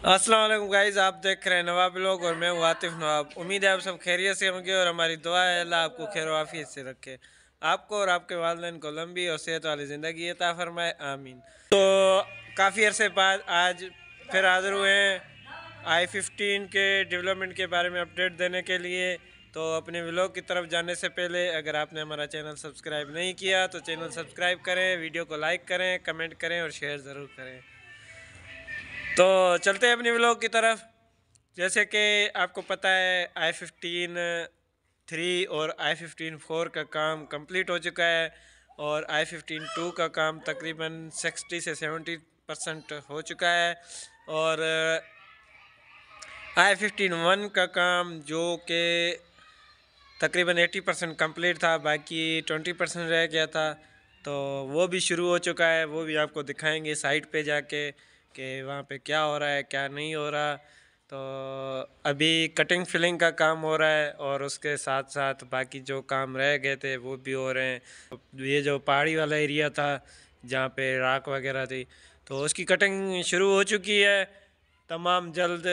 Aslam guys आप देख रहे हैं नवाब लोग और मैं आतिफ नवाब। उम्मीद है आप सब खैरियत से होंगे और हमारी दुआ है अल्लाह आपको खैर वाफियत से रखे। आपको और आपके वालदेन को लंबी और सेहत वाली ज़िंदगी अता फरमाए, आमीन। तो काफ़ी अरसे बाद आज फिर हाज़िर हुए हैं आई फिफ्टीन के डेवलपमेंट के बारे में अपडेट देने के लिए। तो अपने व्लॉग की तरफ़ जाने से पहले अगर आपने हमारा चैनल सब्सक्राइब नहीं किया तो चैनल सब्सक्राइब करें, वीडियो को लाइक करें, कमेंट करें और शेयर ज़रूर करें। तो चलते हैं अपनी व्लॉग की तरफ़। जैसे कि आपको पता है आई फिफ्टीन थ्री और आई फिफ्टीन फोर का काम कंप्लीट हो चुका है और आई फिफ्टीन टू का काम तकरीबन सिक्सटी से सेवेंटी परसेंट हो चुका है और आई फिफ्टीन वन का काम जो कि तकरीबन एटी परसेंट कंप्लीट था, बाकी ट्वेंटी परसेंट रह गया था तो वो भी शुरू हो चुका है, वो भी आपको दिखाएँगे साइट पे जाके। कि वहाँ पे क्या हो रहा है, क्या नहीं हो रहा। तो अभी कटिंग फिलिंग का काम हो रहा है और उसके साथ साथ बाकी जो काम रह गए थे वो भी हो रहे हैं। ये जो पहाड़ी वाला एरिया था जहाँ पे राख वगैरह थी तो उसकी कटिंग शुरू हो चुकी है। तमाम जल्द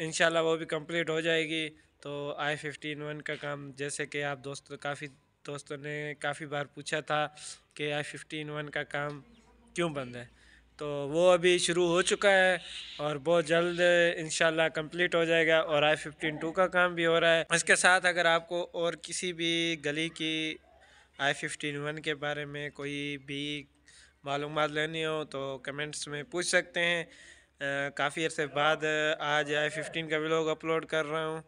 इन वो भी कंप्लीट हो जाएगी। तो आई फिफ्टीन वन का काम, जैसे कि आप दोस्तों, काफ़ी दोस्तों ने काफ़ी बार पूछा था कि आई फिफ्टीन वन का काम क्यों बंद है? तो वो अभी शुरू हो चुका है और बहुत जल्द इन कंप्लीट हो जाएगा और आई फिफ्टीन टू का काम भी हो रहा है। इसके साथ अगर आपको और किसी भी गली की आई फिफ्टीन वन के बारे में कोई भी मालूम लेनी हो तो कमेंट्स में पूछ सकते हैं। काफ़ी अरसे बाद आज आई फिफ्टीन का व्लॉग अपलोड कर रहा हूँ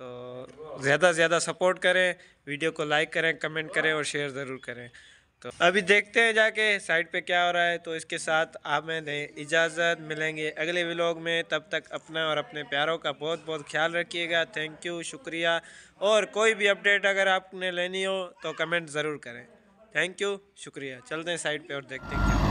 तो ज़्यादा से ज़्यादा सपोर्ट करें वीडियो को लाइक करें कमेंट करें और शेयर ज़रूर करें। तो अभी देखते हैं जाके साइड पे क्या हो रहा है तो इसके साथ आप मैं दें इजाज़त, मिलेंगे अगले व्लॉग में। तब तक अपना और अपने प्यारों का बहुत बहुत ख्याल रखिएगा। थैंक यू शुक्रिया। और कोई भी अपडेट अगर आपने लेनी हो तो कमेंट ज़रूर करें। थैंक यू शुक्रिया। चलते हैं साइड पे और देखते हैं।